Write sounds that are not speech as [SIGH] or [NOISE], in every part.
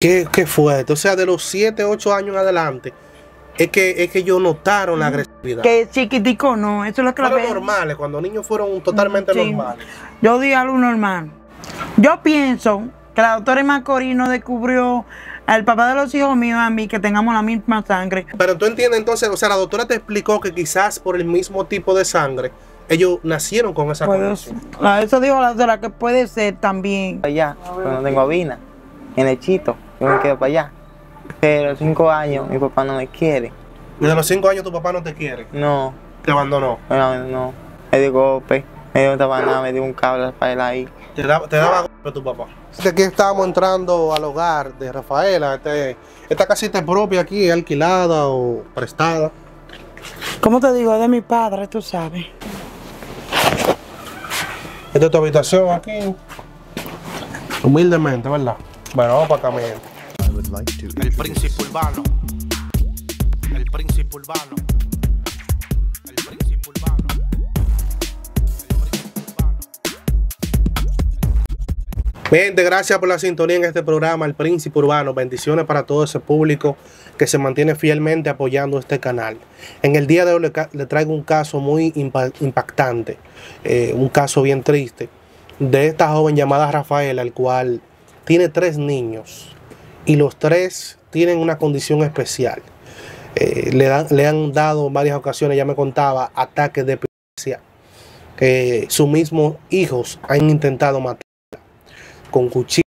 Qué, qué fuerte. O sea, de los 7, 8 años en adelante, es que, es que ellos notaron la agresividad. Que chiquitico no, eso es lo que la Fueron normales, cuando niños fueron totalmente Sí. normales. Yo di algo normal. Yo pienso que la doctora Macorino descubrió al papá de los hijos míos a mí que tengamos la misma sangre. Pero tú entiendes entonces, o sea, la doctora te explicó que quizás por el mismo tipo de sangre, ellos nacieron con esa Puede condición. ser. Ah, Eso dijo la doctora que puede ser también. allá, no tengo avina. En el chito, yo me quedo para allá. Pero cinco años, mi papá no me quiere. Desde los 5 años tu papá no te quiere, No, te abandonó. no, no. Me dio golpe, me dio tabaná, me dio un cable para él ahí. Te daba, te daba golpe tu papá. Aquí estábamos entrando al hogar de Rafaela. Este, esta casita es propia aquí, alquilada o prestada. ¿Cómo te digo? Es de mi padre, tú sabes. Esta es tu habitación aquí. Humildemente, ¿verdad? Bueno, vamos para acá, mi gente. El príncipe urbano. El príncipe urbano. El príncipe urbano. El príncipe urbano. Mi gente, gracias por la sintonía en este programa, El Príncipe Urbano. Bendiciones para todo ese público que se mantiene fielmente apoyando este canal. En el día de hoy le, le traigo un caso muy impa- impactante, eh, un caso bien triste, de esta joven llamada Rafaela, el cual tiene tres niños y los tres tienen una condición especial. Eh, le, dan- le han dado en varias ocasiones, ya me contaba, ataques de epilepsia. que sus mismos hijos han intentado matar con cuchillo,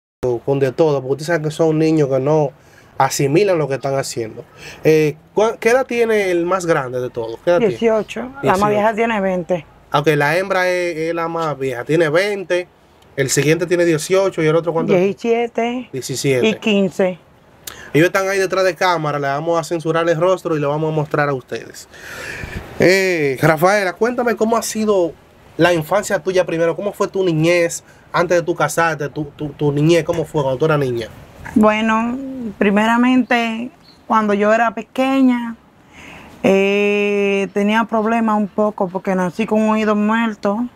con de todo, porque ustedes saben que son niños que no asimilan lo que están haciendo. Eh, ¿cuál- ¿Qué edad tiene el más grande de todos? ¿Qué edad tiene? 18. La 18. más vieja tiene 20. Aunque la hembra es, es la más vieja, tiene 20, el siguiente tiene 18 y el otro cuánto? 17 y 17. 15. Ellos están ahí detrás de cámara, le vamos a censurar el rostro y le vamos a mostrar a ustedes. Eh, Rafaela, cuéntame cómo ha sido la infancia tuya primero, cómo fue tu niñez antes de tu casarte, tu, tu, tu niñez, cómo fue cuando tú eras niña. Bueno, primeramente, cuando yo era pequeña, eh, tenía problemas un poco porque nací con un oído muerto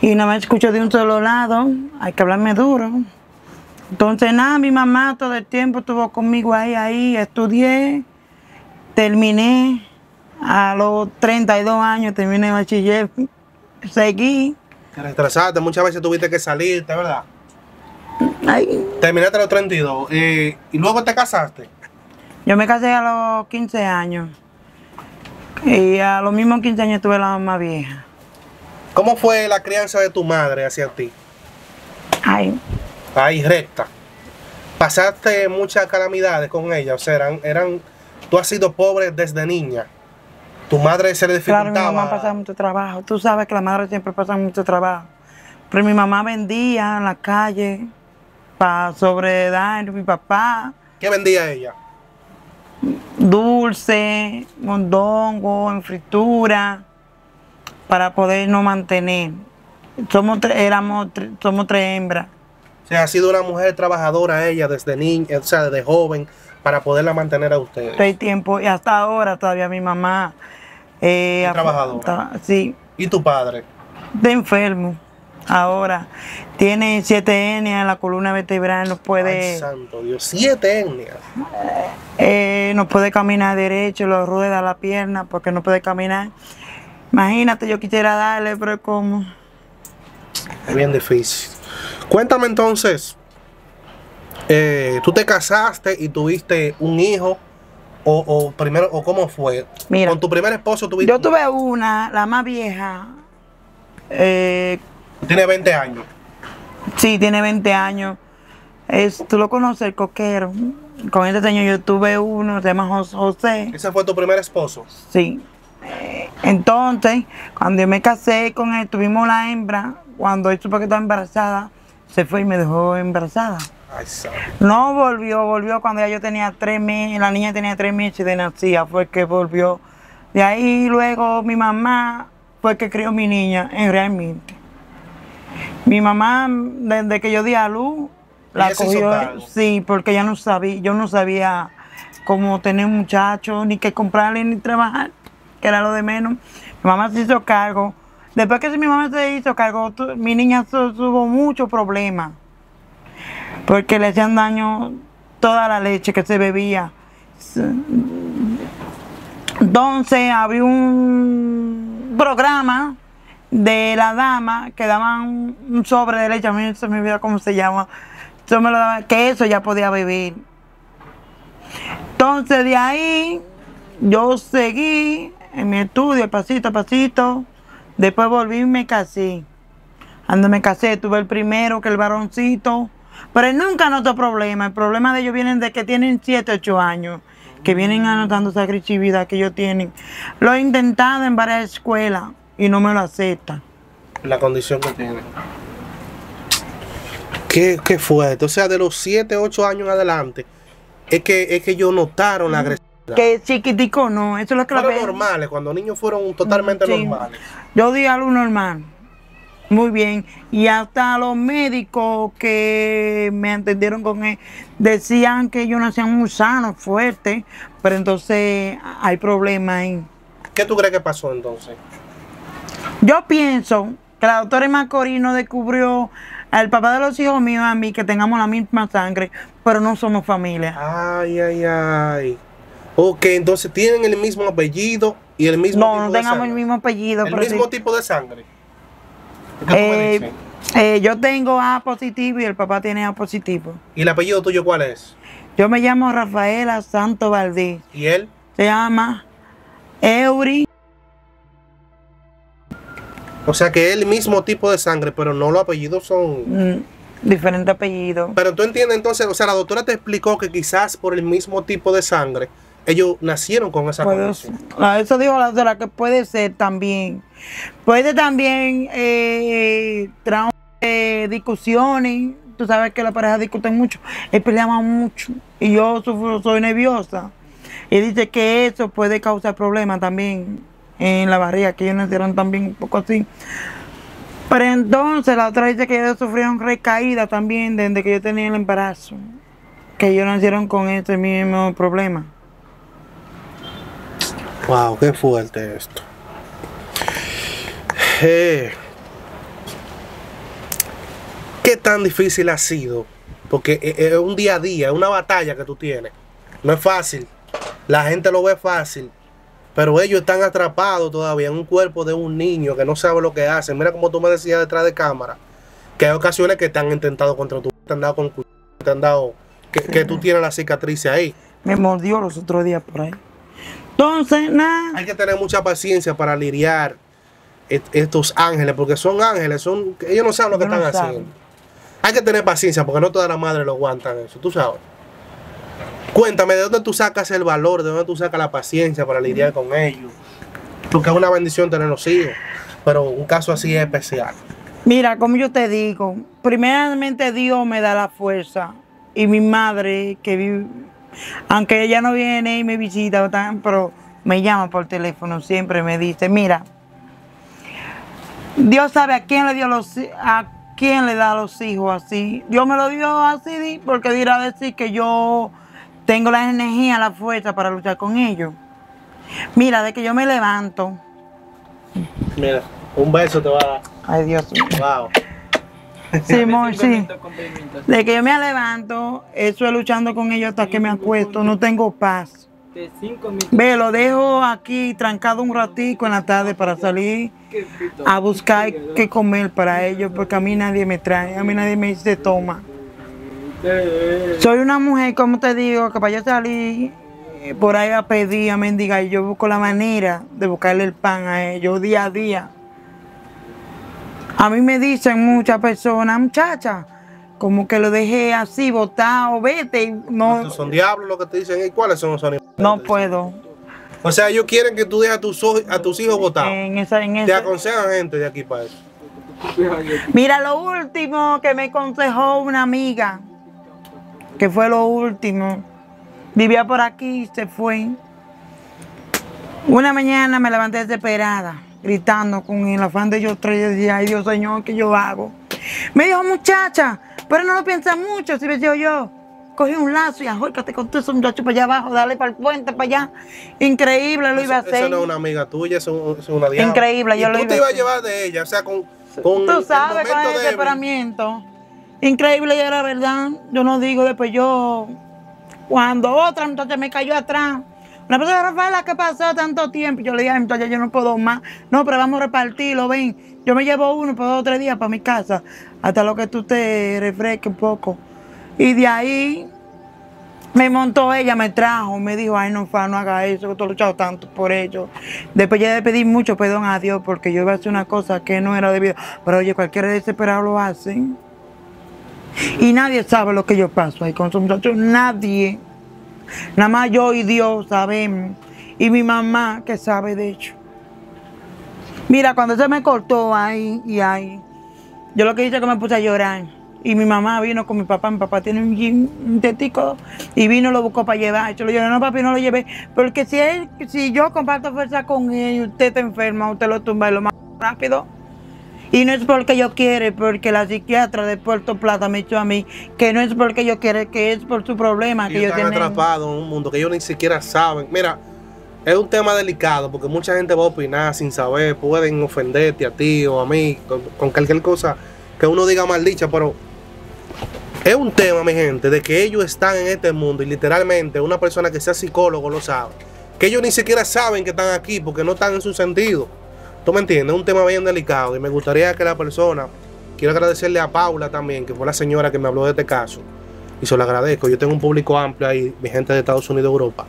y nada más escucho de un solo lado, hay que hablarme duro. Entonces, nada, mi mamá todo el tiempo estuvo conmigo ahí, ahí, estudié, terminé, a los 32 años terminé bachiller, seguí, Te retrasaste, muchas veces tuviste que salirte, ¿verdad? ahí. Terminaste a los 32 eh, y luego te casaste. Yo me casé a los 15 años. Y a los mismos 15 años tuve la mamá vieja. ¿Cómo fue la crianza de tu madre hacia ti? Ay, Ahí recta. Pasaste muchas calamidades con ella, o sea, eran, eran, tú has sido pobre desde niña. Tu madre se le claro, mi dificultaba. mamá pasaba mucho trabajo. Tú sabes que la madre siempre pasa mucho trabajo. Pero mi mamá vendía en la calle para sobredar mi papá. ¿Qué vendía ella? Dulce, mondongo, en fritura, para podernos mantener. Somos tres, éramos, tres- somos tres hembras. O sea, ha sido una mujer trabajadora ella desde niña, o sea, desde joven, para poderla mantener a ustedes. el tiempo y hasta ahora todavía mi mamá eh, trabajadora. está- sí ¿Y tu padre? de enfermo ahora tiene siete hernias en la columna vertebral no Ay, puede santo Dios, siete etnias. eh, no puede caminar derecho lo rueda la pierna porque no puede caminar imagínate yo quisiera darle pero como Es bien difícil. Cuéntame entonces, eh, ¿tú te casaste y tuviste un hijo? O, o primero, o cómo fue? Mira. Con tu primer esposo tuviste. yo tuve una la más vieja eh, Tiene 20 años. Sí, tiene 20 años. Es, Tú lo conoces, el coquero. Con este señor yo tuve uno, se llama Jos- José. Ese fue tu primer esposo. Sí. Eh, Entonces, cuando yo me casé con él, tuvimos la hembra. Cuando él supo que estaba embarazada, se fue y me dejó embarazada. No volvió, volvió cuando ya yo tenía tres meses, la niña tenía tres meses de nacida, fue que volvió. De ahí luego mi mamá fue que crió mi niña, en realmente. Mi mamá, desde que yo di a luz, la cogió, sí, porque ya no sabía, yo no sabía cómo tener un muchacho, ni qué comprarle, ni trabajar, que era lo de menos. Mi mamá se hizo cargo. Después que mi mamá se hizo cargo, mi niña tuvo muchos problemas porque le hacían daño toda la leche que se bebía. Entonces había un programa de la dama que daban un, sobre de leche, a mí se me olvida cómo se llama, eso me lo daban, que eso ya podía beber. Entonces de ahí yo seguí en mi estudio, pasito a pasito, después volví y me casé. Cuando me casé tuve el primero que el varoncito, pero él nunca anotó problemas. El problema de ellos vienen de que tienen 7, 8 años, que vienen anotando esa agresividad que ellos tienen. Lo he intentado en varias escuelas y no me lo aceptan. La condición que tiene. ¿Qué, qué fuerte? O sea, de los 7, 8 años en adelante, es que, es que ellos notaron la agresividad. Que chiquitico no, eso es lo que Fueron normales, cuando niños fueron totalmente Sí. normales. Yo di algo normal. Muy bien. Y hasta los médicos que me entendieron con él decían que ellos nacían muy sanos, fuertes, pero entonces hay problemas ahí. ¿Qué tú crees que pasó entonces? Yo pienso que la doctora Macorino descubrió al papá de los hijos míos a mí que tengamos la misma sangre, pero no somos familia. Ay, ay, ay. Ok, entonces tienen el mismo apellido y el mismo No, tipo no de tengamos sangre. el mismo apellido. El pero mismo sí. tipo de sangre. ¿Qué tú me Eh, dices? eh, yo tengo A positivo y el papá tiene A positivo. ¿Y el apellido tuyo cuál es? Yo me llamo Rafaela Santo Valdés. ¿Y él? Se llama Eury. O sea que es el mismo tipo de sangre, pero no los apellidos son... mm, diferente apellido. Pero tú entiendes entonces, o sea, la doctora te explicó que quizás por el mismo tipo de sangre, ellos nacieron con esa Puede condición. Ah, Eso dijo la doctora que puede ser también. Puede también eh, traer eh, discusiones. Tú sabes que las parejas discuten mucho. Él peleaba mucho. Y yo sufro- soy nerviosa. Y dice que eso puede causar problemas también en la barriga, que ellos nacieron también un poco así. Pero entonces la otra dice que ellos sufrieron recaída también desde que yo tenía el embarazo. Que ellos nacieron con ese mismo problema. Wow, qué fuerte esto. Eh, ¿Qué tan difícil ha sido? Porque es es un día a día, es una batalla que tú tienes. No es fácil. La gente lo ve fácil. Pero ellos están atrapados todavía en un cuerpo de un niño que no sabe lo que hace. Mira como tú me decías detrás de cámara. Que hay ocasiones que te han intentado contra tu... Te han dado con te han dado... Que, que tú tienes la cicatriz ahí. Me mordió los otros días por ahí. Entonces, nada. Hay que tener mucha paciencia para lidiar est- estos ángeles, porque son ángeles, son ellos no saben lo que no están saben. haciendo. Hay que tener paciencia, porque no todas las madres lo aguantan eso, tú sabes. Cuéntame, ¿de dónde tú sacas el valor? ¿De dónde tú sacas la paciencia para lidiar con ellos? Porque es una bendición tener los hijos, pero un caso así es especial. Mira, como yo te digo, primeramente Dios me da la fuerza. Y mi madre, que vive, aunque ella no viene y me visita, tan- pero me llama por teléfono, siempre me dice, mira, Dios sabe a quién le dio los a quién le da los hijos así. Dios me lo dio así porque dirá decir que yo tengo la energía, la fuerza para luchar con ellos. Mira, de que yo me levanto, Mira, un beso te va a dar. ay Dios mío. Wow. [LAUGHS] Sí, amor, sí. De que yo me levanto, eso es luchando con ellos hasta que me acuesto, no tengo paz. Ve, lo dejo aquí trancado un ratico en la tarde para salir a buscar qué comer para ellos, porque a mí nadie me trae, a mí nadie me dice toma. Soy una mujer, como te digo, que para yo salir eh, por ahí a pedir, a mendigar, yo busco la manera de buscarle el pan a ellos día a día. A mí me dicen muchas personas, muchacha, como que lo dejé así botado, vete, no, Estos son diablos lo que te dicen. ¿Y cuáles son los animales? no puedo. O sea, ellos quieren que tú dejes a tus, a tus hijos botados. En esa, en Te esa- aconsejan gente de aquí para eso. Mira, lo último que me aconsejó una amiga, que fue lo último, vivía por aquí y se fue. Una mañana me levanté desesperada, gritando con el afán de yo tres, y decía, ay Dios Señor, ¿qué yo hago? Me dijo, muchacha, pero no lo pienses mucho, si me digo yo. Cogí un lazo y ahórcate con todo ese muchacho para allá abajo, dale para el puente, para allá. Increíble, lo iba a Esa- Esa hacer. no es una amiga tuya, es una diabla. Increíble, y yo lo tú iba te ibas a hacer. llevar de ella, o sea, con, con Tú el sabes, con el débil. desesperamiento. Increíble y era verdad. Yo no digo, después yo Cuando otra muchacha me cayó atrás. Una persona, Rafaela, ¿qué pasó tanto tiempo? Yo le dije, "Ay, muchacha, yo no puedo más. No, pero vamos a repartirlo, ven. Yo me llevo uno por dos o tres días para mi casa, hasta lo que tú te refresques un poco. Y de ahí me montó ella, me trajo, me dijo, ay, no, fa, no haga eso, que tú has luchado tanto por ello. Después ya le pedí mucho perdón a Dios porque yo iba a hacer una cosa que no era debido. Pero oye, cualquier desesperado lo hace. Y nadie sabe lo que yo paso ahí con esos muchachos, nadie. Nada más yo y Dios sabemos. Y mi mamá que sabe de hecho. Mira, cuando se me cortó ahí y ahí, yo lo que hice es que me puse a llorar. Y mi mamá vino con mi papá, mi papá tiene un, un y vino lo buscó para llevar. Yo le dije, no papi, no lo llevé. Porque si él, si yo comparto fuerza con él y usted está enferma, usted lo tumba y lo más rápido. Y no es porque yo quiera, porque la psiquiatra de Puerto Plata me echó a mí, que no es porque yo quiera, que es por su problema que Ellos están tengo. atrapados en un mundo que ellos ni siquiera saben. Mira, es un tema delicado porque mucha gente va a opinar sin saber, pueden ofenderte a ti o a mí con, con cualquier cosa que uno diga mal dicha, pero es un tema, mi gente, de que ellos están en este mundo y literalmente una persona que sea psicólogo lo sabe. Que ellos ni siquiera saben que están aquí porque no están en su sentido. ¿Tú me entiendes? Es un tema bien delicado y me gustaría que la persona, quiero agradecerle a Paula también, que fue la señora que me habló de este caso y se lo agradezco. Yo tengo un público amplio ahí, mi gente de Estados Unidos, Europa,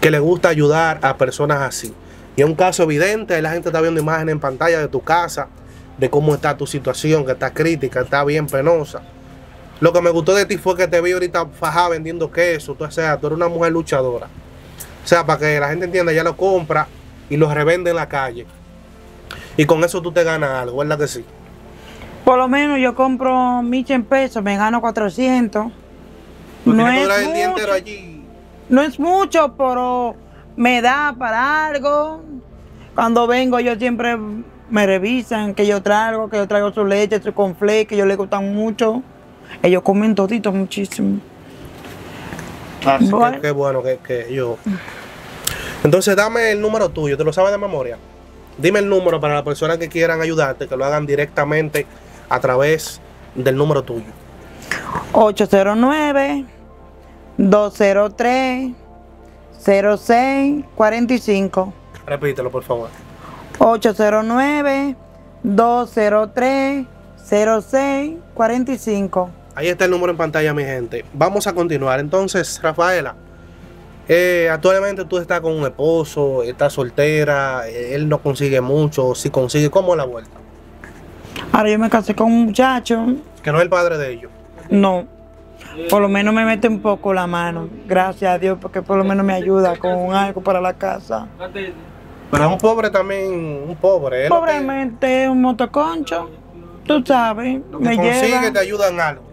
que le gusta ayudar a personas así. Y es un caso evidente, ahí la gente está viendo imágenes en pantalla de tu casa, de cómo está tu situación, que está crítica, está bien penosa. Lo que me gustó de ti fue que te vi ahorita fajada vendiendo queso, tú, o sea, tú eres una mujer luchadora. O sea, para que la gente entienda, ya lo compra y lo revende en la calle. Y con eso tú te ganas algo, ¿verdad que sí? Por lo menos yo compro mil en pesos, me gano 400. Tú No que es, durar el día mucho, allí. no es mucho, pero me da para algo. Cuando vengo yo siempre me revisan que yo traigo, que yo traigo su leche, su conflé, que ellos les gustan mucho. Ellos comen todito muchísimo. Así que Bueno. qué bueno que, que yo. Entonces dame el número tuyo, ¿te lo sabes de memoria? Dime el número para las personas que quieran ayudarte, que lo hagan directamente a través del número tuyo. 809-203-0645. Repítelo, por favor. 809-203-0645. Ahí está el número en pantalla, mi gente. Vamos a continuar. Entonces, Rafaela, eh, actualmente tú estás con un esposo, estás soltera, eh, él no consigue mucho, si consigue, ¿cómo es la vuelta? Ahora yo me casé con un muchacho. Que no es el padre de ellos. No. Por lo menos me mete un poco la mano. Gracias a Dios, porque por lo menos me ayuda con algo para la casa. Pero es un pobre también, un pobre. que- Pobremente, un motoconcho. Tú sabes, Lo que me consigue lleva. te ayuda en algo.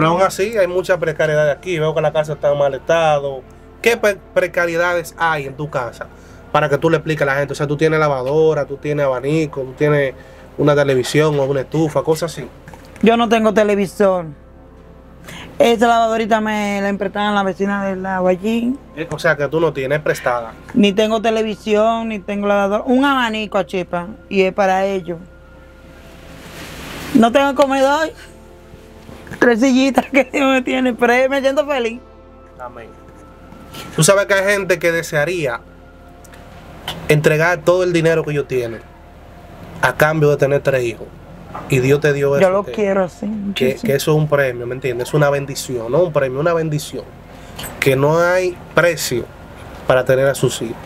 Pero aún así hay mucha precariedad aquí. Veo que la casa está en mal estado. ¿Qué pre- precariedades hay en tu casa? Para que tú le expliques a la gente. O sea, tú tienes lavadora, tú tienes abanico, tú tienes una televisión o una estufa, cosas así. Yo no tengo televisor. Esa lavadorita me la emprestaron la vecina del lado allí. Eh, O sea, que tú no tienes prestada. Ni tengo televisión, ni tengo lavadora. Un abanico a chipa. Y es para ellos. No tengo comedor. Tres sillitas que [LAUGHS] Dios me tiene, pero me siento feliz. Amén. Tú sabes que hay gente que desearía entregar todo el dinero que ellos tienen a cambio de tener tres hijos. Y Dios te dio eso. Yo lo que- quiero así. que, que eso es un premio, ¿me entiendes? Es una bendición, no un premio, una bendición. Que no hay precio para tener a sus hijos.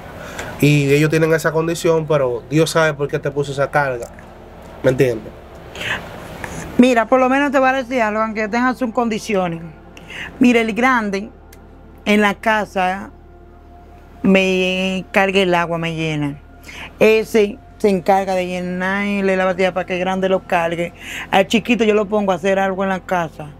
Y ellos tienen esa condición, pero Dios sabe por qué te puso esa carga. ¿Me entiendes? Mira, por lo menos te voy a decir algo, aunque tenga sus condiciones. Mira, el grande en la casa me carga el agua, me llena. Ese se encarga de llenarle la batería para que el grande lo cargue. Al chiquito yo lo pongo a hacer algo en la casa.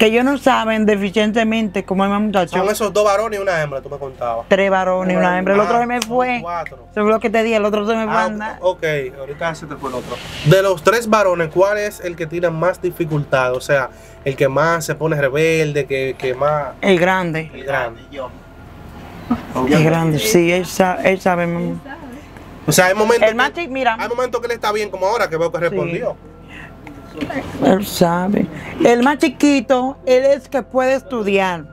Que ellos no saben deficientemente cómo es más muchacho. Son esos dos varones y una hembra, tú me contabas. Tres varones y una hembra. El otro Ah, se me fue. cuatro. Eso es lo que te dije, el otro se me fue a Ah, andar. ok, ahorita se te fue el otro. De los tres varones, ¿cuál es el que tiene más dificultad? O sea, el que más se pone rebelde, que, que más... El grande. El grande. El grande, sí, él sabe, él sabe. O sea, hay momentos, El que, mira. hay momentos que él está bien, como ahora que veo que respondió. Él sabe. El más chiquito, él es que puede estudiar.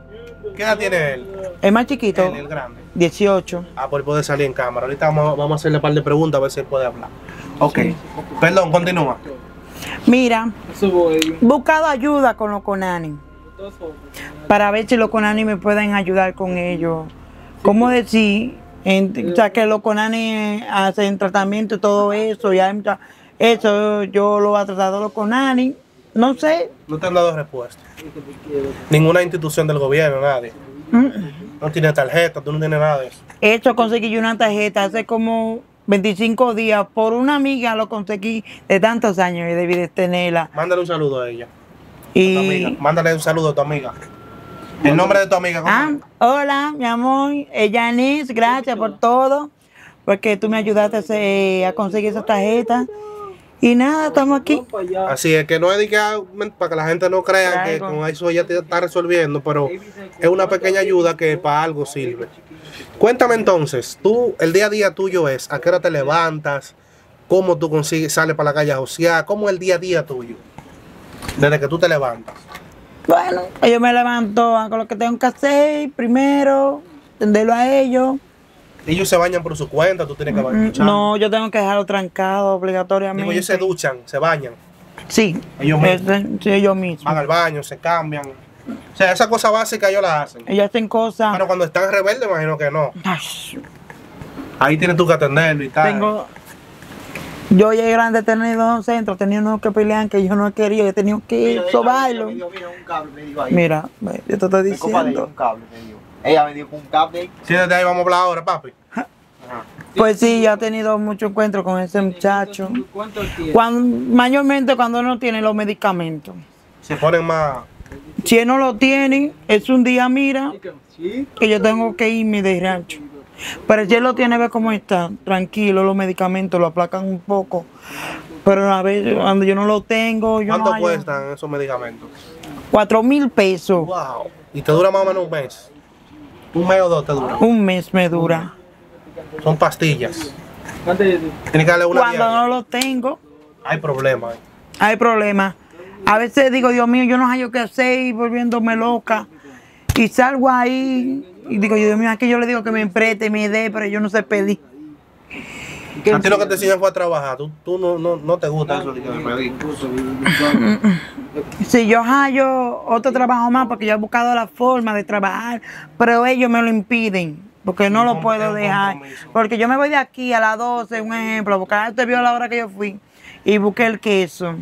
¿Qué edad tiene él? El más chiquito, Él, el grande. 18. Ah, pues puede salir en cámara. Ahorita vamos, vamos a hacerle un par de preguntas a ver si él puede hablar. Ok. Perdón, continúa. Mira, buscado ayuda con los Conani para ver si los Conani me pueden ayudar con ellos. ¿Cómo decir? En- o sea, que los Conani hacen tratamiento y todo eso. Ya, mucha- eso yo lo he tratado los Conani. No sé. No te han dado respuesta. Ninguna institución del gobierno, nadie. Mm. No tiene tarjeta, tú no tienes nada de eso. Eso conseguí yo una tarjeta hace como 25 días por una amiga, lo conseguí de tantos años y debí de tenerla. Mándale un saludo a ella. a tu Y, amiga. Mándale un saludo a tu amiga. El nombre de tu amiga. ah, hola, mi amor, Yanis, gracias por todo, porque tú me ayudaste a conseguir esa tarjeta. Y nada, estamos aquí. Así es que no es ah, para que la gente no crea que con eso ella te está resolviendo, pero es una pequeña ayuda que para algo sirve. Cuéntame entonces, tú, el día a día tuyo es, ¿a qué hora te levantas? ¿Cómo tú consigues, sales para la calle a josear? ¿Cómo es el día a día tuyo? Desde que tú te levantas. Bueno, yo me levanto, hago lo que tengo que hacer primero, atenderlo a ellos. Ellos se bañan por su cuenta, tú tienes que bañar. No, yo tengo que dejarlo trancado obligatoriamente. Digo, ellos se duchan, se bañan, Sí, Ellos mismos. ese- sí, ellos mismos. van al baño, se cambian. O sea, esa cosa básica ellos la hacen. Ellos hacen cosas. Pero cuando están rebeldes, imagino que no. Ay, Ahí tienes tú que atenderlo y tal. tengo. Yo llegué grande, he tenido dos centros, tenía unos que pelear que yo no quería, yo tenía que ir sobarlo. Mira, un cable me dio ahí. Mira, ve, yo te estoy Me diciendo. un cable me dio. Ella me dio con un ahí. Siéntate ahí, vamos a hablar ahora, papi. Pues sí, yo he tenido mucho encuentro con ese muchacho. Cuando, mayormente cuando no tiene los medicamentos. Se ponen más. Si él no lo tiene, es un día, mira, que yo tengo que irme de rancho. Pero si él lo tiene, ve cómo está, tranquilo, los medicamentos lo aplacan un poco. Pero a veces, cuando yo no lo tengo, yo ¿Cuánto no cuestan esos medicamentos? Cuatro mil pesos. Wow. Y te dura más o menos un mes. Un mes o dos te dura. Un mes me dura. Son pastillas. Tienes que darle una Cuando diaria. no lo tengo, Hay problemas. ahí. hay problemas. A veces digo, Dios mío, yo no sé qué hacer y volviéndome loca. Y salgo ahí y digo, Dios mío, aquí yo le digo que me empreste, me dé, pero yo no sé pedir. A ti lo que te enseñan fue a trabajar. Tú, tú no, no, no te gusta eso de que me pedí. Si yo hallo otro trabajo más, porque yo he buscado la forma de trabajar, pero ellos me lo impiden, porque no lo puedo dejar. Porque yo me voy de aquí a las 12, un ejemplo, porque usted vio la hora que yo fui y busqué el queso.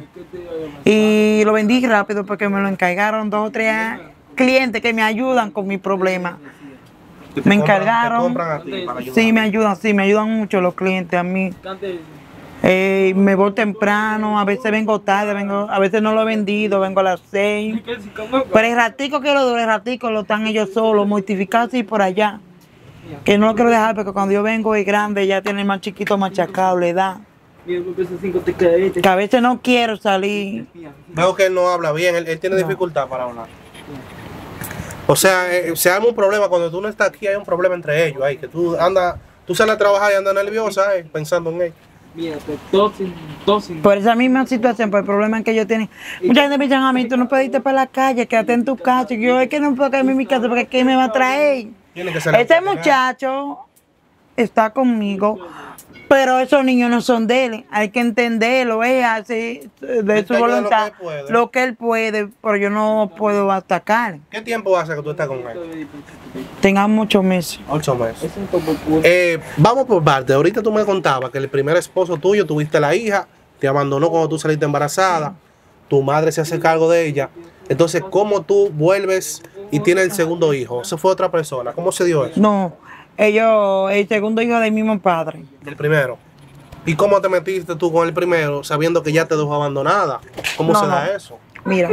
Y lo vendí rápido porque me lo encargaron dos o tres clientes que me ayudan con mi problema. Me compran- encargaron. Te compran a ti para ayudar. Sí, me ayudan, sí, me ayudan mucho los clientes a mí. Eh, me voy temprano, a veces vengo tarde, vengo, a veces no lo he vendido, vengo a las seis. Pero el ratico que lo dure, el ratico lo están ellos solos, mortificados y por allá. Que no lo quiero dejar porque cuando yo vengo es grande, ya tiene más chiquito machacado, le da. Que a veces no quiero salir. Veo que él no habla bien. Él, él tiene dificultad para hablar. O sea, eh, se arma un problema. Cuando tú no estás aquí, hay un problema entre ellos. Ahí, que tú andas, tú sales a trabajar y andas nerviosa, eh, pensando en él. Mira, te tosen, tosen. Por esa misma situación, por el problema que ellos tienen. Mucha gente me dicen a mí, tú no puedes irte para la calle, quédate en tu casa. Y yo, es que no puedo quedarme en mi casa porque ¿qué me va a traer? Este muchacho está conmigo, pero esos niños no son de él. Hay que entenderlo, es así, de Él su voluntad, lo que él puede. lo que él puede, pero yo no puedo atacar. ¿Qué tiempo hace que tú estás con él? Tengan muchos meses. Ocho meses. Eh, vamos por parte. Ahorita tú me contabas que el primer esposo tuyo tuviste la hija, te abandonó cuando tú saliste embarazada, tu madre se hace cargo de ella. Entonces, ¿cómo tú vuelves y tienes el segundo hijo? ¿Eso fue otra persona? ¿Cómo se dio eso? No, ellos, el segundo hijo del mismo padre. Del primero. ¿Y cómo te metiste tú con el primero sabiendo que ya te dejó abandonada? ¿Cómo No, se da no. eso? Mira,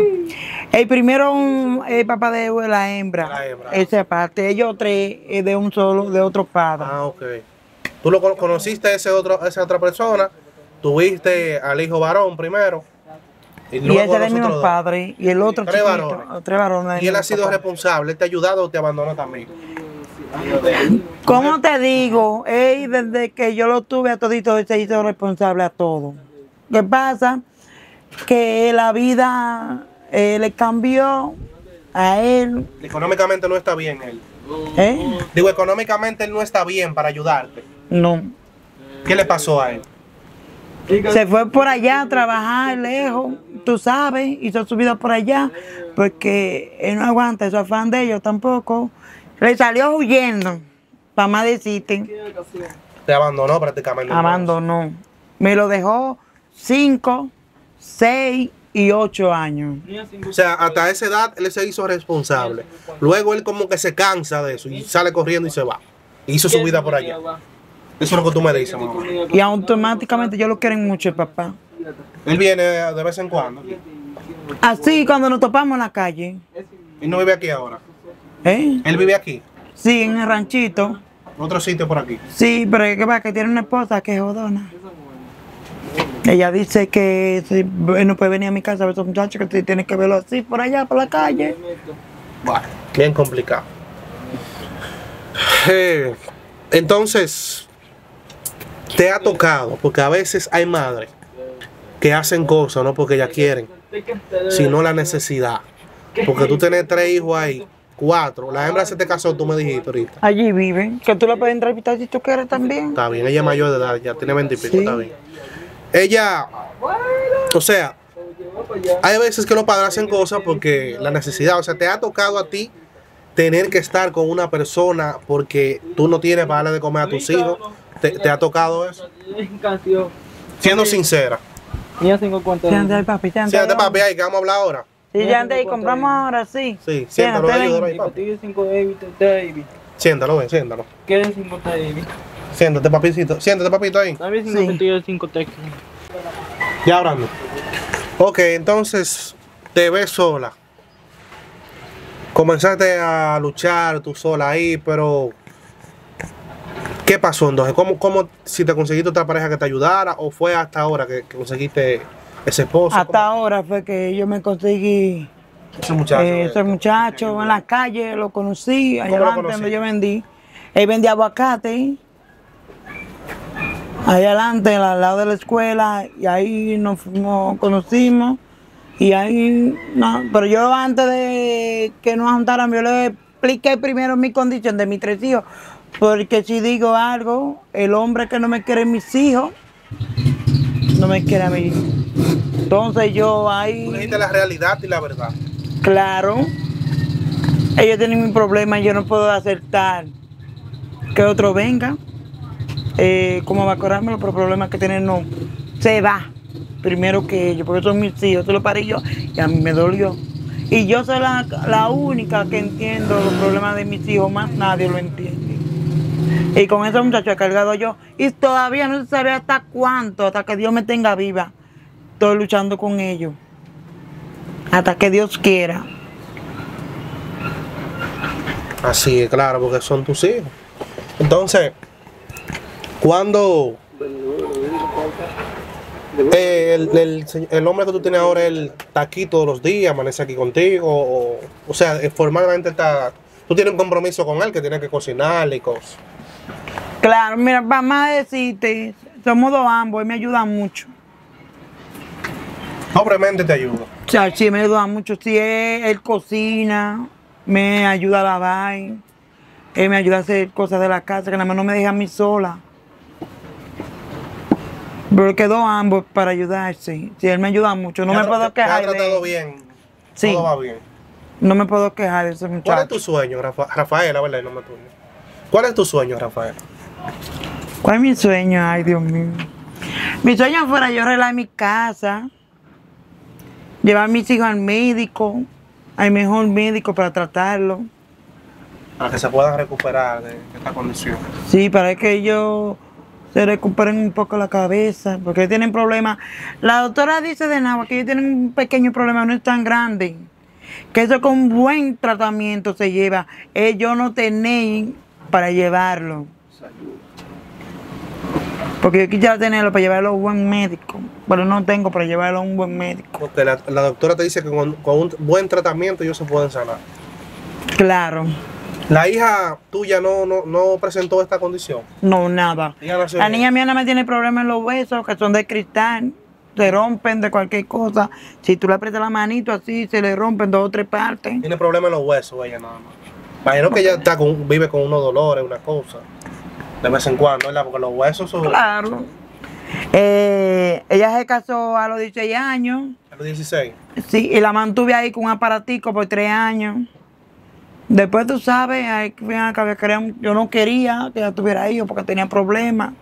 el primero un, el papá de la hembra, La hembra. esa parte, ellos tres es de un solo, de otro padre. Ah, ok. Tú lo cono- conociste a ese otro, esa otra persona, tuviste al hijo varón primero. Y, y ese es dos. padre y el otro Tres chiquito, varones. tres varones. Y él ha sido papá. responsable, él te ha ayudado o te abandonó también. ¿Cómo te digo? Él desde que yo lo tuve a todito, él se hizo responsable a todo. ¿Qué pasa? Que la vida eh, le cambió a él. Económicamente no está bien él. ¿Eh? Digo, económicamente él no está bien para ayudarte. No. ¿Qué le pasó a él? Se fue por allá a trabajar lejos, tú sabes, hizo su vida por allá, porque él no aguanta esos afán de ellos tampoco. Le salió huyendo, para más decirte, Te abandonó prácticamente. abandonó. Me lo dejó cinco, seis y ocho años. O sea, hasta esa edad él se hizo responsable. Luego él como que se cansa de eso y sale corriendo y se va. Hizo su vida por allá. Eso es lo que tú me dices, mamá. Y automáticamente yo lo quieren mucho, el papá. Él viene de vez en cuando. Así cuando nos topamos en la calle, Y no vive aquí ahora. ¿Eh? Él vive aquí. Sí, en el ranchito. Otro sitio por aquí. Sí, pero es que va, que tiene una esposa que es jodona. Ella dice que si no puede venir a mi casa a ver a esos muchachos, que tiene que verlo así por allá, por la calle. Bueno, bien complicado. Eh, entonces, te ha tocado, porque a veces hay madres que hacen cosas no porque ellas quieren, sino la necesidad. Porque tú tienes tres hijos ahí, cuatro. La hembra se te casó, tú me dijiste ahorita. Allí viven, que tú la puedes entrevistar si tú quieres también. Está bien, ella es mayor de edad, ya tiene 20 y pico, Sí. está bien. Ella, o sea, hay veces que los padres hacen cosas porque la necesidad, o sea, te ha tocado a ti tener que estar con una persona porque tú no tienes para darle de comer a tus hijos. ¿Te, te ha tocado eso? canción. Siendo sincera. Ahí, papi, Siéntate, ahí. papi, ahí, que vamos a hablar ahora. Sí, ya ahí, compramos ahora, sí. Sí, siéntalo, ayúdalo ahí, papi. 5. Siéntalo, ven, siéntalo. ¿Qué 50 David? Siéntate, papicito. Siéntate, papito, ahí. David 5 Sí. contigo 5 Texas. Ya, Brandon. Ok, entonces te ves sola. Comenzaste a luchar tú sola ahí, pero ¿qué pasó entonces? ¿Cómo, cómo si te conseguiste otra pareja que te ayudara o fue hasta ahora que, que conseguiste ese esposo? Hasta ahora fue que yo me conseguí ese muchacho. eh, ese muchacho en la calle, lo conocí, allá ¿Cómo lo adelante conocí? donde yo vendí. Él vendía aguacate. Allá adelante, al lado de la escuela, y ahí nos fuimos, conocimos. Y ahí, no, pero yo antes de que nos juntáramos, yo le expliqué primero mi condición de mis tres hijos. Porque si digo algo, el hombre que no me quiere mis hijos, no me quiere a mí. Entonces yo ahí... Tú la realidad y la verdad. Claro. Ellos tienen un problema y yo no puedo aceptar que otro venga. Eh, ¿Cómo va a cobrármelo? Por problemas que tienen, no. Se va primero que ellos, porque son mis hijos. Eso lo paré yo y a mí me dolió. Y yo soy la, la única que entiendo los problemas de mis hijos, más nadie lo entiende. Y con esos muchachos he cargado yo. Y todavía no se sabe hasta cuánto, hasta que Dios me tenga viva. Estoy luchando con ellos. Hasta que Dios quiera. Así es, claro, porque son tus hijos. Entonces, cuando eh, el, el el hombre que tú tienes ahora, él está aquí todos los días, amanece aquí contigo, o, o sea, eh, formalmente está, tú tienes un compromiso con él que tienes que cocinarle y cosas. Claro, mira, para más decirte, somos dos ambos, él me ayuda mucho. Pobremente te ayuda. O sea, sí, me ayuda mucho. Si él, cocina, me ayuda a lavar, él me ayuda a hacer cosas de la casa, que nada más no me deja a mí sola. Pero quedó ambos para ayudarse. Sí, él me ayuda mucho. No me puedo te- te ha quejar. tratado bien. Sí. Todo va bien. No me puedo quejar de ese ¿Cuál es muchacho. tu sueño, Rafa, Rafaela, verdad? No me tuyo. ¿Cuál es tu sueño, Rafael? ¿Cuál es mi sueño? Ay, Dios mío. Mi sueño fuera yo arreglar mi casa, llevar a mis hijos al médico, al mejor médico para tratarlo. Para que se puedan recuperar de esta condición. Sí, para que ellos se recuperen un poco la cabeza, porque tienen problemas. La doctora dice de nada que ellos tienen un pequeño problema, no es tan grande. Que eso con buen tratamiento se lleva. Ellos no tenéis para llevarlo. Porque yo quisiera tenerlo para llevarlo a un buen médico, pero no tengo para llevarlo a un buen médico. Porque la, la doctora te dice que con, con un buen tratamiento ellos se pueden sanar. Claro, La hija tuya no, no, no presentó esta condición. no, nada. La niña mía no me tiene problemas en los huesos, que son de cristal. se rompen de cualquier cosa. Si tú le aprietas la manito así, se le rompen dos o tres partes. Tiene problemas en los huesos ella nada más. Imagino que ella está con, vive con unos dolores, una cosa. De vez en cuando, ¿verdad? Porque los huesos son Claro. Eh, ella se casó a los 16 años. a los 16. Sí, y la mantuve ahí con un aparatico por tres años. Después tú sabes, ahí yo no quería que ella tuviera hijos porque tenía problemas.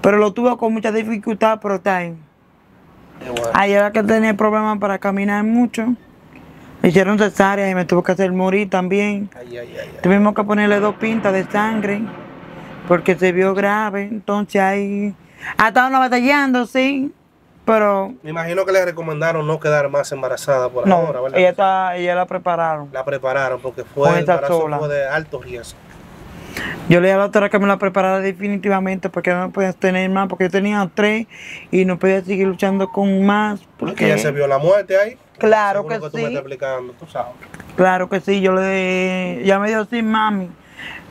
Pero lo tuvo con mucha dificultad, pero está ahí. Bueno. Ahí era que tenía problemas para caminar mucho. Me hicieron cesárea y me tuvo que hacer morir también. Ay, ay, ay. Tuvimos que ponerle dos pintas de sangre porque se vio grave. Entonces ahí ha estado no batallando, sí, pero Me imagino que le recomendaron no quedar más embarazada por no, ahora, ¿verdad? ella está, ella la prepararon. La prepararon porque fue el embarazo sola. fue de alto riesgo. Yo le dije a la doctora que me la preparara definitivamente porque no podía tener más, porque yo tenía tres y no podía seguir luchando con más. Porque ya se vio la muerte ahí. Claro lo que tú me sí. estás explicando, tú sabes. Claro que sí, yo le ya me dio así, mami.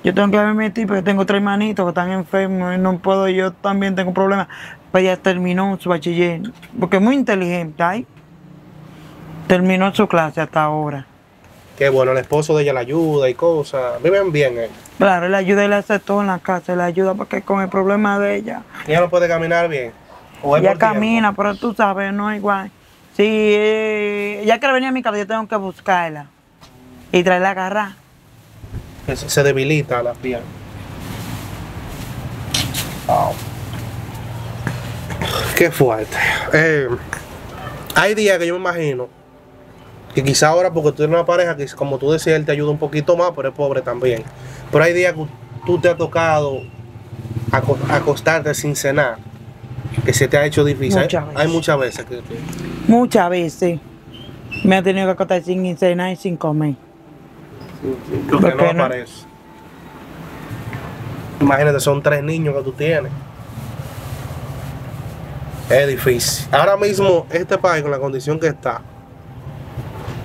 Yo tengo que metido porque tengo tres manitos que están enfermos y no puedo, yo también tengo problemas. Pues ella terminó su bachiller, porque es muy inteligente, ¿ay? Terminó su clase hasta ahora. Que bueno, el esposo de ella la ayuda y cosas. Viven bien eh. Claro, él ayuda y le hace todo en la casa, le ayuda porque con el problema de ella. Ella no puede caminar bien. O Ella camina, pero tú sabes, no es igual. Si eh, ella quiere venir a mi casa, yo tengo que buscarla y traerla a agarrar. Que se, se debilita la pierna. Wow. Qué fuerte. Eh, hay días que yo me imagino que quizá ahora porque tú tienes una pareja que como tú decías él te ayuda un poquito más, pero es pobre también. Pero hay días que tú te has tocado aco- acostarte sin cenar, que se te ha hecho difícil. Hay- Muchas hay, veces. muchas veces que Muchas veces me ha tenido que acostar sin cenar y sin comer. Lo que no aparece. Imagínate, son tres niños que tú tienes. Es difícil. Ahora mismo, este país, con la condición que está,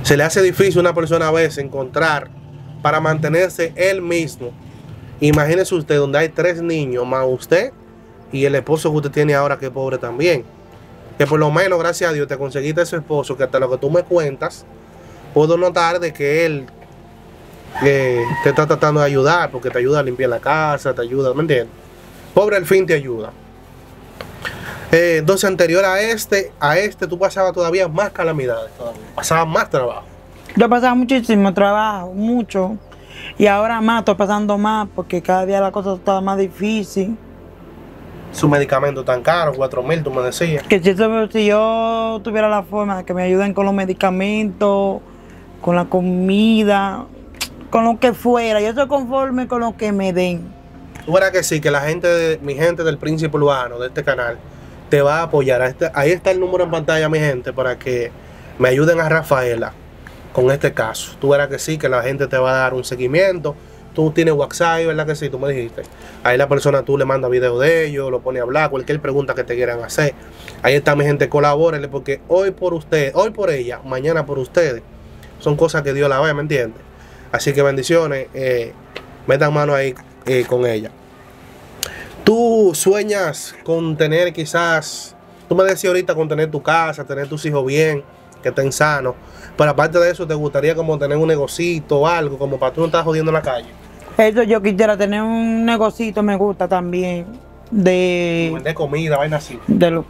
se le hace difícil a una persona a veces encontrar para mantenerse él mismo. Imagínese usted donde hay tres niños, más usted y el esposo que usted tiene ahora, que es pobre también. Que por lo menos, gracias a Dios, te conseguiste ese esposo que hasta lo que tú me cuentas, puedo notar de que él eh, te está tratando de ayudar, porque te ayuda a limpiar la casa, te ayuda, ¿me entiendes? Pobre al fin te ayuda. Eh, entonces, anterior a este, a este, tú pasabas todavía más calamidades, todavía. pasabas más trabajo. Yo pasaba muchísimo trabajo, mucho. Y ahora más, estoy pasando más porque cada día la cosa está más difícil. Sus medicamentos tan caros, cuatro mil, tú me decías. Que si, eso- si yo tuviera la forma de que me ayuden con los medicamentos, con la comida, con lo que fuera, yo estoy conforme con lo que me den. Tú verás que sí, que la gente, de, mi gente del Príncipe Urbano, de este canal, te va a apoyar. Ahí está, el número en pantalla, mi gente, para que me ayuden a Rafaela con este caso. Tú verás que sí, que la gente te va a dar un seguimiento. Tú tienes WhatsApp, ¿verdad que sí? Tú me dijiste. Ahí la persona tú le mandas video de ellos, lo pone a hablar, cualquier pregunta que te quieran hacer. Ahí está mi gente, colabórenle, porque hoy por usted, hoy por ella, mañana por ustedes. Son cosas que Dios la ve, ¿me entiendes? Así que bendiciones, eh, metan mano ahí eh, con ella. Tú sueñas con tener quizás, tú me decías ahorita con tener tu casa, tener tus hijos bien, que estén sanos, pero aparte de eso te gustaría como tener un negocito o algo, como para tú no estar jodiendo en la calle. Eso yo quisiera tener un negocito, me gusta también. De, Vender comida, vaina así. de lo,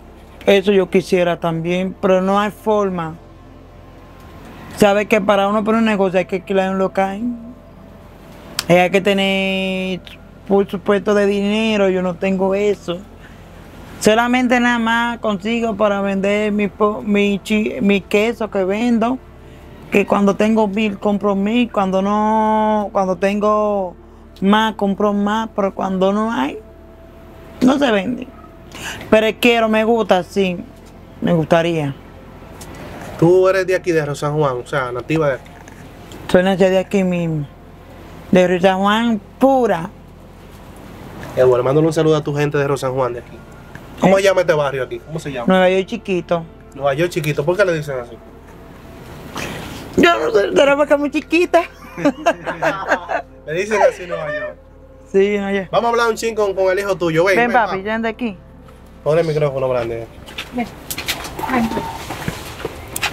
eso yo quisiera también, pero no hay forma. Sabes que para uno poner un negocio hay que alquilar un local. Y hay que tener por supuesto de dinero, yo no tengo eso. Solamente nada más consigo para vender mi, mi, mi queso que vendo. Que cuando tengo mil compro mil, cuando no, cuando tengo más compro más, pero cuando no hay, no se vende. Pero quiero, me gusta, sí, me gustaría. Tú eres de aquí, de Rosan Juan, o sea, nativa de aquí. Soy nacida de aquí mismo, de Río San Juan pura. Eh, bueno, mándale un saludo a tu gente de Rosan Juan de aquí. ¿Cómo se llama este barrio aquí? ¿Cómo se llama? Nueva York chiquito. Nueva York chiquito. ¿Por qué le dicen así? Yo no sé, será porque es muy chiquita. [LAUGHS] Le dicen así Nueva York. Sí, oye. Vamos a hablar un ching con, con el hijo tuyo. Ven, Ven, ven, papi, ven de aquí. Pon el micrófono grande.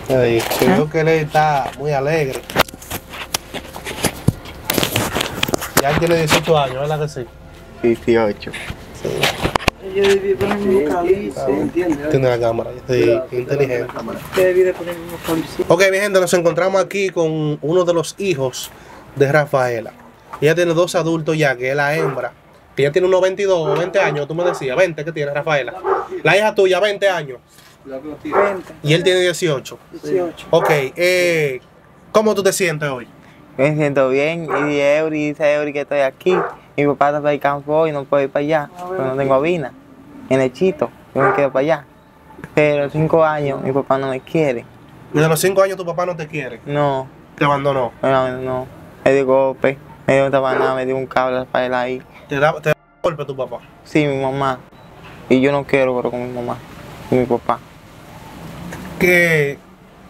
Ay, se veo que él está muy alegre. Ya él tiene 18 años, ¿verdad que sí? 18. Yo debí ponerme un calice. Tiene la cámara, yo estoy inteligente. Debí de ponerme un calice. Ok, mi gente, nos encontramos aquí con uno de los hijos de Rafaela. Ella tiene dos adultos ya, que es la hembra. Que ella tiene unos 22 o 20 años, tú me decías, 20 que tiene Rafaela. La hija tuya, 20 años. 20, Y él tiene 18. 18. Ok, eh, ¿cómo tú te sientes hoy? Me siento bien, y 10 euros, y 16 euros que estoy aquí. Mi papá está para el campo y no puedo ir para allá, porque no tengo vina. En el chito, yo me quedo para allá. Pero 5 años, mi papá no me quiere. Desde los 5 años tu papá no te quiere. No, Te abandonó. no, no. Me dio golpe, me dio tabanada, me dio un cable para él ahí. Te da, te da golpe tu papá. Sí, mi mamá. Y yo no quiero, pero con mi mamá, con mi papá. Que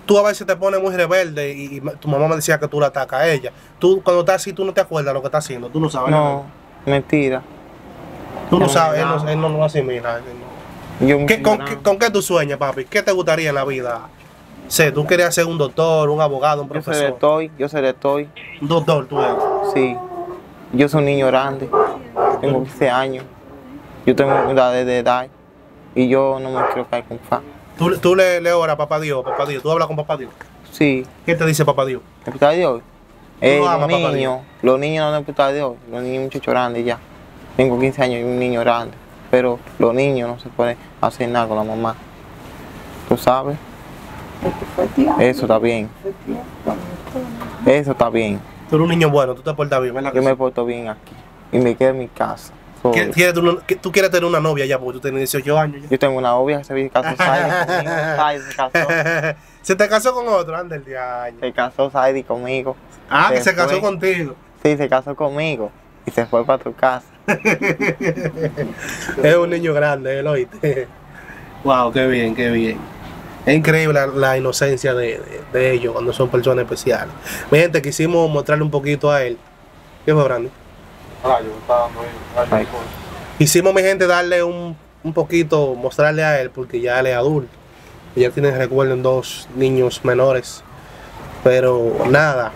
tú a veces te pones muy rebelde y, y tu mamá me decía que tú la atacas a ella. Tú cuando estás así, tú no te acuerdas lo que está haciendo. Tú no sabes. No, mentira. Tú no no, sabes, él no, no. él no lo asimila. él no. Yo ¿Qué- con, qué, con qué tú sueñas, papi? ¿Qué te gustaría en la vida? Sé, tú querías ser un doctor, un abogado, un Yo seré profesor. estoy, yo seré estoy. Un doctor, tú eres. Sí. Yo soy un niño grande. Tengo 15 años. Yo tengo edad de edad. Y yo no me quiero caer con fa. Tú, tú le, le oras a papá Dios, papá Dios. Tú hablas con papá Dios. Sí. ¿Qué te dice papá Dios? ¿El puta de hoy? Eh, los niños, los niños no son hoy. Los niños muchachos grandes ya. Tengo 15 años y un niño grande. Pero los niños no se pueden hacer nada con la mamá. ¿Tú sabes? Eso está bien. Eso está bien. Tú eres un niño bueno, tú te portas bien, ¿verdad? Yo me porto bien aquí. Y me quedo en mi casa. Solo. ¿Qué- quieres tú, tú quieres tener una novia ya porque tú tienes 18 años. Yo tengo una novia que se casó [LAUGHS] Saidi se casó. ya. [LAUGHS] se te casó con otro, anda el día. Se casó Saidi conmigo. Ah, que Se casó fue. contigo. Sí, se casó conmigo. Y se fue para tu casa. [LAUGHS] Es un niño grande, ¿eh? ¿lo oíste? Wow, qué bien, qué bien. Es increíble la, la inocencia de, de- de ellos cuando son personas especiales. Mi gente, quisimos mostrarle un poquito a él. ¿Qué fue, Brandy? Ay. Quisimos, mi gente, darle un, un poquito, mostrarle a él, porque ya él es adulto. Y ya tiene, recuerden, dos niños menores. Pero nada,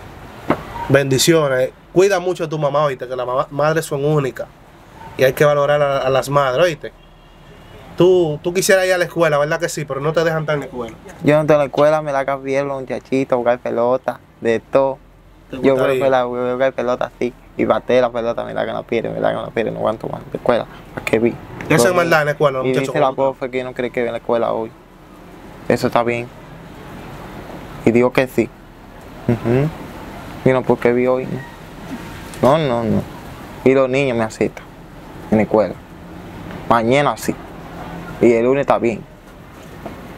bendiciones. Cuida mucho a tu mamá, oíste, que las madres son únicas. Y hay que valorar a, a las madres, oíste. Tú, tú quisieras ir a la escuela, ¿verdad que sí? Pero no te dejan estar en la escuela. Yo no estoy en la escuela, me la bien los muchachitos, jugar pelota, de todo. ¿Te Yo voy a la- voy a jugar pelota así. Y bate la pelota, me la que no pierde, me la que no pierde, no aguanto más de escuela. ¿Para qué vi? ¿Qué hacen maldad en la escuela, Y dice la profe que no cree que ve en la escuela hoy. Eso está bien. Y digo que sí. Ujú. Y no porque vi hoy. No, no, no. Y los niños me aceptan en la escuela. Mañana sí. Y el lunes está bien.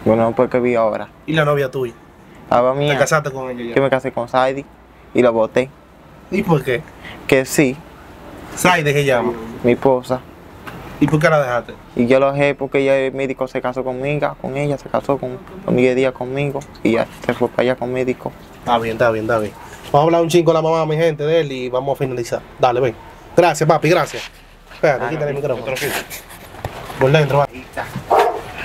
Yo no porque vi ahora. Y la novia tuya. ¿Te mía. casaste con ella Yo ya? me casé con Saidi y lo boté. ¿Y por qué? Que sí, Saide que llama. mi esposa. ¿Y por qué la dejaste? Y yo lo dejé porque ella el médico se casó conmigo, con ella, se casó con, con 10 días conmigo y ya se fue para allá con médico. Está bien, está bien, está bien. Vamos a hablar un chingo con la mamá, mi gente, de él y vamos a finalizar. Dale, ven. Gracias, papi, gracias. Espérate, quítale el micrófono. Por dentro, va.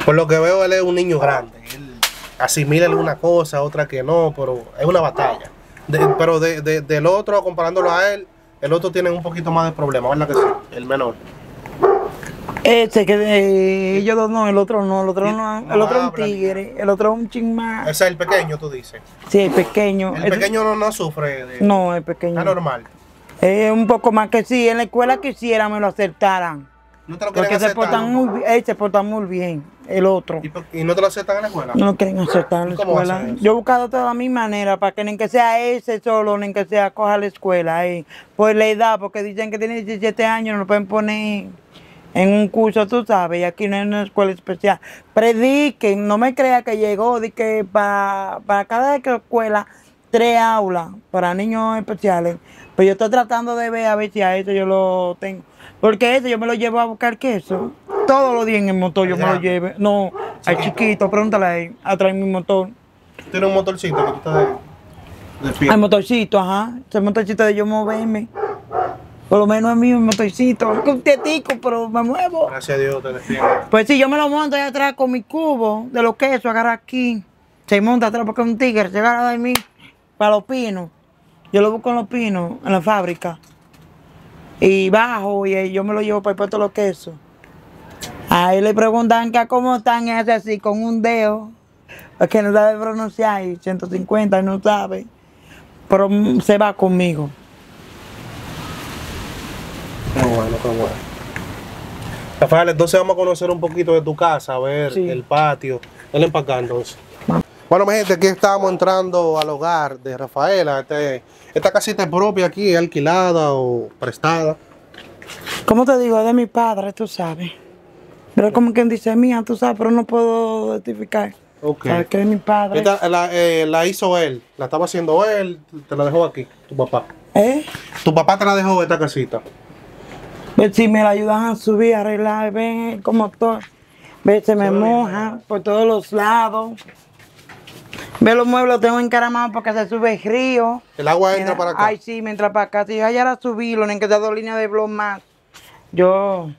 Por lo que veo, él es un niño grande. Él asimila una cosa, otra que no, pero es una batalla. De- pero de, de- del otro, comparándolo a él, el otro tiene un poquito más de problemas, ¿verdad que sí? El menor. Ese que eh, ellos dos no, el otro no, el otro no, el otro es un habla, tigre, el otro es un ching más. Ese es el pequeño, tú dices. Sí, el pequeño. El pequeño no, no sufre de... No, el pequeño. Está normal. Es un poco más que sí, en la escuela quisiera me lo aceptaran. No te lo Porque se aceptar. portan muy él se porta muy bien, el otro. ¿Y, por- y no te lo aceptan en la escuela? No quieren aceptar en la ¿Cómo escuela. eso? Yo he buscado todas mis maneras para que ni que sea ese solo, ni que sea coja la escuela. eh. Por la edad, porque dicen que tiene 17 años, no lo pueden poner en un curso, tú sabes, y aquí no es una escuela especial. Prediquen, no me crea que llegó, de que para, para cada escuela, tres aulas para niños especiales. Pero yo estoy tratando de ver a ver si a eso yo lo tengo. Porque ese yo me lo llevo a buscar queso. Todos los días en el motor yo me lo llevo. No, al chiquito, pregúntale a él, mi motor. Tiene un motorcito que tú estás de, de pie. Al motorcito, ajá. Ese motorcito de yo moverme. Por lo menos es mío, un motorcito, un tietico, pero me muevo. Gracias a Dios te defiende. Pues sí, yo me lo monto ahí atrás con mi cubo de los quesos, agarra aquí, se monta atrás porque es un tigre, se agarra de mí para los pinos. Yo lo busco en los pinos, en la fábrica. Y bajo y yo me lo llevo para el puesto de los quesos. Ahí le preguntan que cómo están y hace así con un dedo, porque no sabe pronunciar, y 150 y no sabe. Pero se va conmigo. Qué bueno, qué bueno. Rafael, entonces vamos a conocer un poquito de tu casa, a ver Sí. el patio. Él empacar entonces. Bueno, mi gente, aquí estamos entrando al hogar de Rafaela. Este- esta casita es propia aquí, ¿es alquilada o prestada. ¿Cómo te digo? Es de mi padre, tú sabes. Pero como quien dice mía, tú sabes, pero no puedo certificar. Ok. Sabes que es mi padre. Esta la, eh, la hizo él, la estaba haciendo él, te la dejó aquí, tu papá. ¿Eh? Tu papá te la dejó esta casita. Ver si me la ayudan a subir, a arreglar, ven como todo. Ve, se me moja por todos los lados. Ve los muebles, los tengo encaramados porque se sube el río. El agua entra para acá. Ay, sí, me entra para acá. Si yo hallara subirlo, ni que sea dos líneas de blog más. Yo,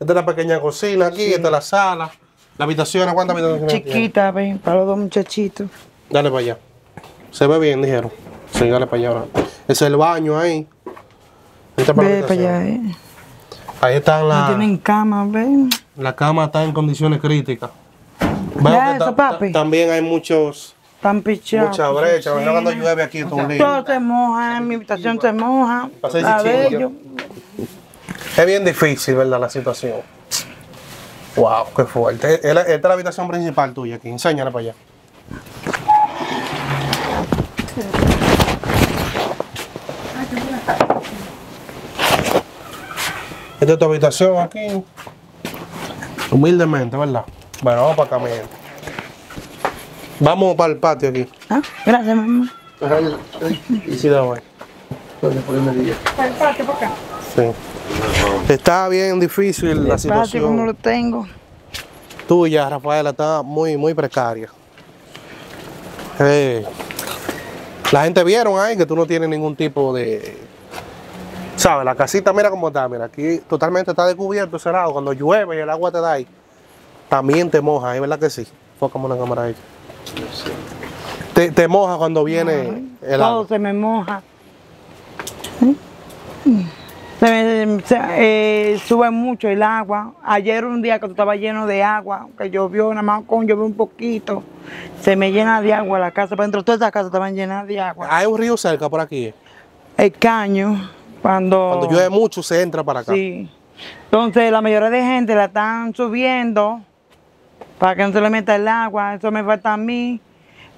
Esta es la pequeña cocina aquí, esta es la sala. La habitación, ¿cuántas habitaciones chiquita, ven, para los dos muchachitos. Dale para allá. Se ve bien, dijeron. Sí, dale para allá ahora. Ese es el baño ahí. Esta Ve para habitación. allá, eh. Ahí están No la, tienen cama, ven. la cama está en condiciones críticas. Veo que eso, papi. también hay muchos Están pichados. mucha brecha. Imagino cuando llueve aquí lío. Todo se moja, en mi habitación se moja. A ver, yo, Es bien difícil, ¿verdad? La situación. Wow, qué fuerte. Esta esta es la habitación principal tuya aquí. Enséñala para allá. Esta es tu habitación aquí. Humildemente, ¿verdad? Bueno, vamos para acá, mi gente. Vamos para el patio aquí. Ah, gracias, mamá. Y si da bueno. Sí. Está bien difícil la Espacio como situación lo tengo. tuya, Rafaela, está muy, muy precaria. Eh, la gente vieron ahí que tú no tienes ningún tipo de... ¿Sabes? La casita, mira cómo está, mira, aquí totalmente está descubierto, cerrado. Cuando llueve y el agua te da ahí, también te moja, ¿es verdad que sí? Fócame una cámara ahí. Te, te moja cuando viene el Todo agua. se me moja. Se me se- eh, sube mucho el agua. Ayer un día que estaba lleno de agua, que llovió, nada más con llovió un poquito, se me llena de agua la casa. Por dentro todas esas casas estaban llenas de agua. Hay un río cerca por aquí. El caño, cuando... Cuando llueve mucho se entra para acá. Sí. Entonces la mayoría de gente la están subiendo para que no se le meta el agua. Eso me falta a mí.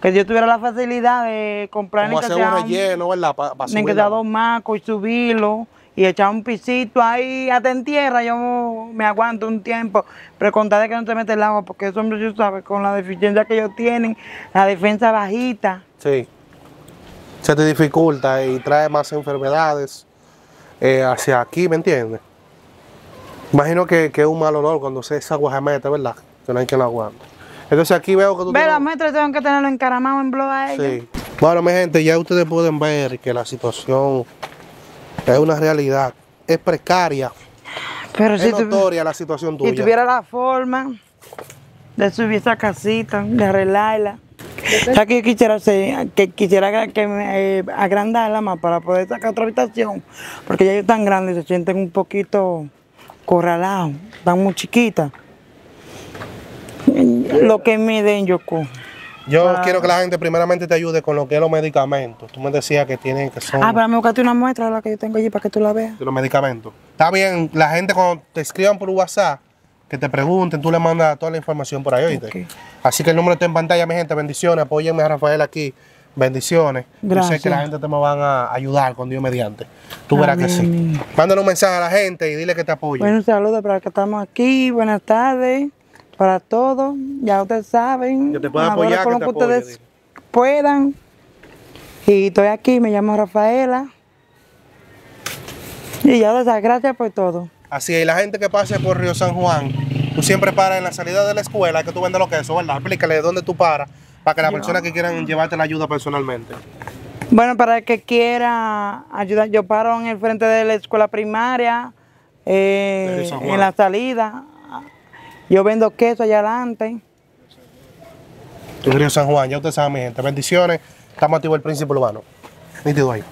Que yo tuviera la facilidad de comprar Como que hacer un sea- relleno, ¿verdad? Para ni que sea dos macos y subirlo y echar un pisito ahí hasta en tierra, yo me aguanto un tiempo, pero contar de que no se mete el agua, porque esos hombres, tú sabes, con la deficiencia que ellos tienen, la defensa bajita, Sí. Se te dificulta y trae más enfermedades eh, hacia aquí, ¿me entiendes? Imagino que, que es un mal olor cuando se, esa agua se ¿verdad? Que no hay quien la aguante. Entonces aquí veo que tú Ve, las muestras tengo que tenerlo encaramado en blog a ellos. Sí. Bueno, mi gente, ya ustedes pueden ver que la situación es una realidad. Es precaria. Pero Es si, notoria la situación si tuya. tuviera la forma de subir esa casita, de arreglarla. Ya que yo quisiera hacer, que quisiera que me, eh, agrandarla más para poder sacar otra habitación, porque ya ellos tan grandes se sienten un poquito corralados, están muy chiquitas. Lo que me den yo. Yo quiero que la gente primeramente te ayude con lo que es los medicamentos. Tú me decías que tienen que son Ah, pero me buscaste una muestra de la que yo tengo allí para que tú la veas. de los medicamentos. Está bien, la gente cuando te escriban por WhatsApp, que te pregunten, tú le mandas toda la información por ahí, ¿oíste? Así que el número está en pantalla, mi gente. Bendiciones, apóyenme a Rafael aquí. Bendiciones. Yo sé Gracias. que la gente te me van a ayudar con Dios mediante. Tú verás que sí. Mándale un mensaje a la gente y dile que te apoye. Bueno, saludos para que estamos aquí. Buenas tardes para todos. Ya ustedes saben. Que te pueda Ahora apoyar, con que lo que ustedes puedan. Y estoy aquí, me llamo Rafaela. Y ya les doy gracias por todo. Así es, y la gente que pase por Río San Juan, tú siempre paras en la salida de la escuela que tú vendes los quesos, ¿verdad? Explícale dónde tú paras para que las personas que quieran llevarte la ayuda personalmente. Bueno, para el que quiera ayudar, yo paro en el frente de la escuela primaria, eh, en la salida. Yo vendo queso allá adelante. En Río San Juan, ya usted sabe, mi gente. Bendiciones. Estamos activos el príncipe urbano. Nítido ahí.